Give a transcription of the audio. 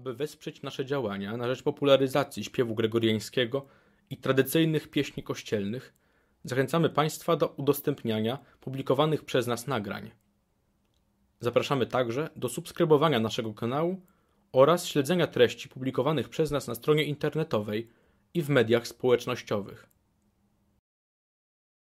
Aby wesprzeć nasze działania na rzecz popularyzacji śpiewu gregoriańskiego i tradycyjnych pieśni kościelnych, zachęcamy Państwa do udostępniania publikowanych przez nas nagrań. Zapraszamy także do subskrybowania naszego kanału oraz śledzenia treści publikowanych przez nas na stronie internetowej i w mediach społecznościowych.